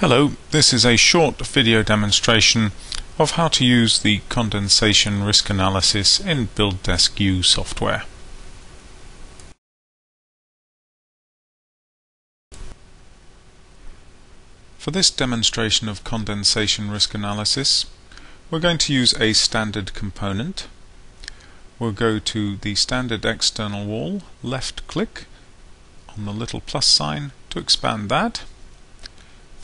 Hello, this is a short video demonstration of how to use the condensation risk analysis in BuildDesk U software. For this demonstration of condensation risk analysis, we're going to use a standard component. We'll go to the standard external wall, left click on the little plus sign to expand that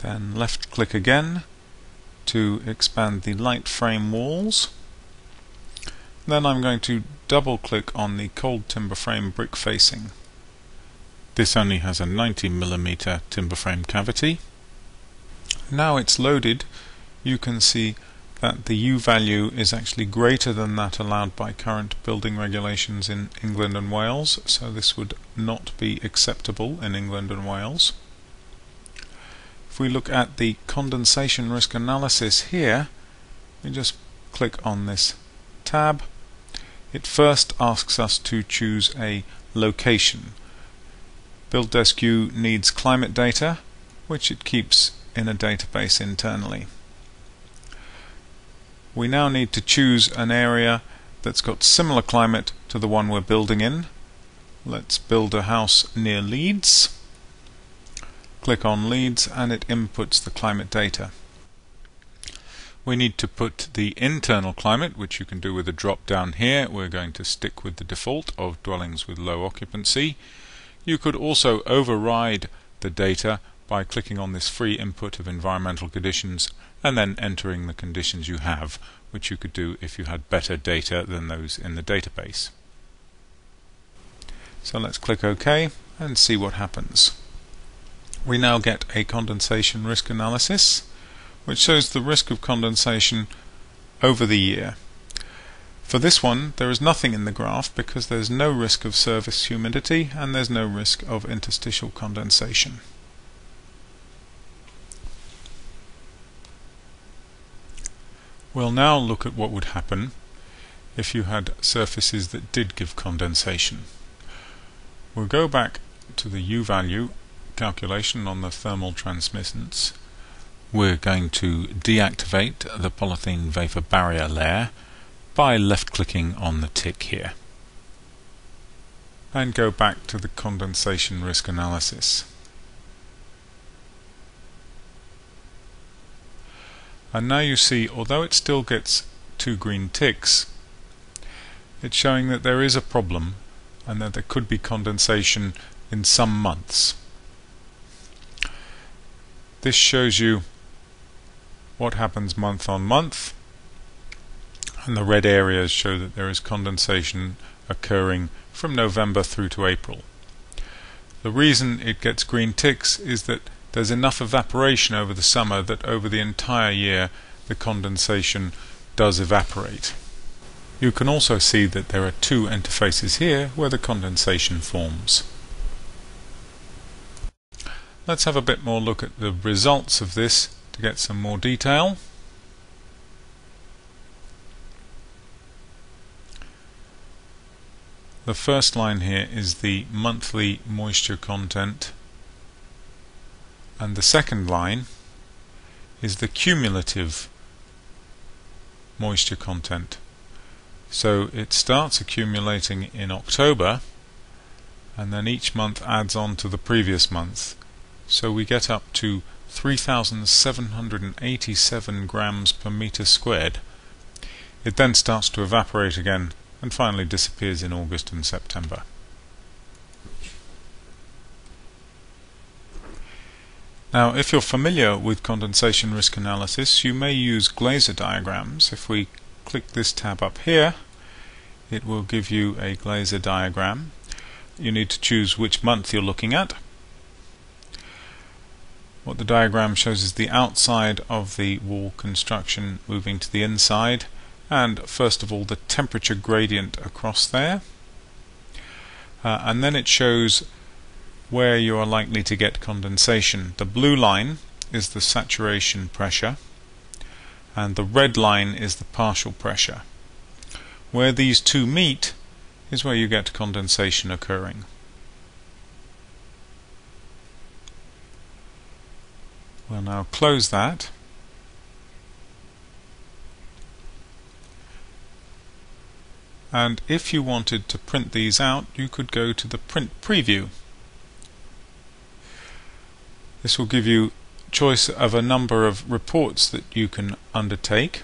then left click again to expand the light frame walls. Then I'm going to double click on the cold timber frame brick facing. This only has a 90mm timber frame cavity. Now it's loaded, you can see that the U value is actually greater than that allowed by current building regulations in England and Wales, so this would not be acceptable in England and Wales. If we look at the condensation risk analysis here, we just click on this tab. It first asks us to choose a location. BuildDesk U needs climate data, which it keeps in a database internally. We now need to choose an area that's got similar climate to the one we're building in. Let's build a house near Leeds click on Leeds and it inputs the climate data. We need to put the internal climate, which you can do with a drop down here. We're going to stick with the default of dwellings with low occupancy. You could also override the data by clicking on this free input of environmental conditions and then entering the conditions you have, which you could do if you had better data than those in the database. So let's click OK and see what happens we now get a condensation risk analysis which shows the risk of condensation over the year. For this one there is nothing in the graph because there's no risk of surface humidity and there's no risk of interstitial condensation. We'll now look at what would happen if you had surfaces that did give condensation. We'll go back to the U value calculation on the thermal transmittance, we're going to deactivate the polythene vapor barrier layer by left clicking on the tick here and go back to the condensation risk analysis. And now you see, although it still gets two green ticks, it's showing that there is a problem and that there could be condensation in some months. This shows you what happens month on month and the red areas show that there is condensation occurring from November through to April. The reason it gets green ticks is that there's enough evaporation over the summer that over the entire year the condensation does evaporate. You can also see that there are two interfaces here where the condensation forms. Let's have a bit more look at the results of this to get some more detail. The first line here is the monthly moisture content and the second line is the cumulative moisture content. So it starts accumulating in October and then each month adds on to the previous month so we get up to 3,787 grams per meter squared. It then starts to evaporate again and finally disappears in August and September. Now, if you're familiar with condensation risk analysis, you may use Glaser diagrams. If we click this tab up here, it will give you a Glaser diagram. You need to choose which month you're looking at. What the diagram shows is the outside of the wall construction moving to the inside and first of all the temperature gradient across there uh, and then it shows where you are likely to get condensation. The blue line is the saturation pressure and the red line is the partial pressure. Where these two meet is where you get condensation occurring. We'll now close that. And if you wanted to print these out, you could go to the print preview. This will give you choice of a number of reports that you can undertake.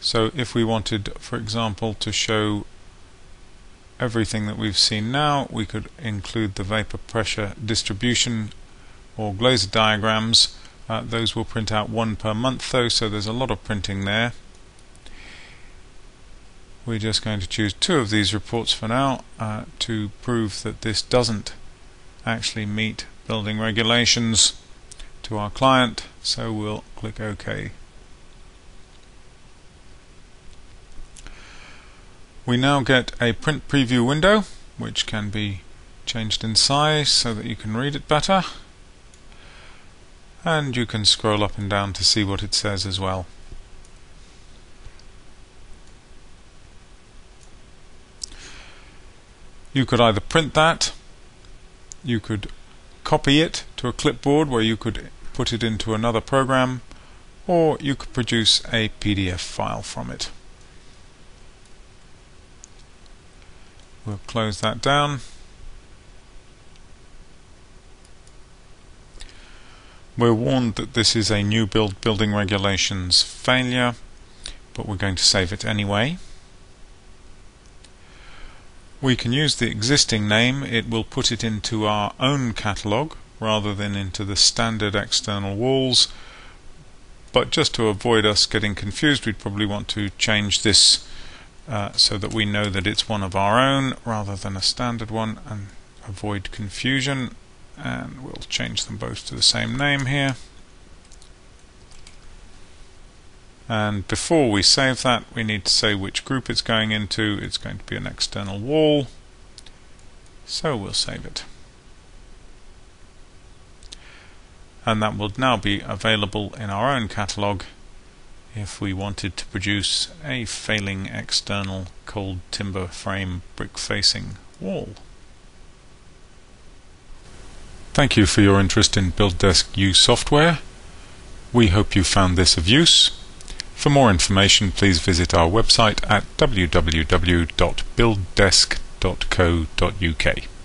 So if we wanted, for example, to show everything that we've seen now, we could include the vapor pressure distribution or Glaser diagrams. Uh, those will print out one per month though, so there's a lot of printing there. We're just going to choose two of these reports for now uh, to prove that this doesn't actually meet building regulations to our client, so we'll click OK. We now get a print preview window which can be changed in size so that you can read it better and you can scroll up and down to see what it says as well. You could either print that, you could copy it to a clipboard where you could put it into another program, or you could produce a PDF file from it. We'll close that down. We're warned that this is a new build building regulations failure, but we're going to save it anyway. We can use the existing name, it will put it into our own catalogue rather than into the standard external walls. But just to avoid us getting confused, we'd probably want to change this uh, so that we know that it's one of our own rather than a standard one and avoid confusion and we'll change them both to the same name here. And before we save that we need to say which group it's going into. It's going to be an external wall. So we'll save it. And that will now be available in our own catalogue if we wanted to produce a failing external cold timber frame brick facing wall. Thank you for your interest in BuildDesk U software. We hope you found this of use. For more information please visit our website at www.builddesk.co.uk.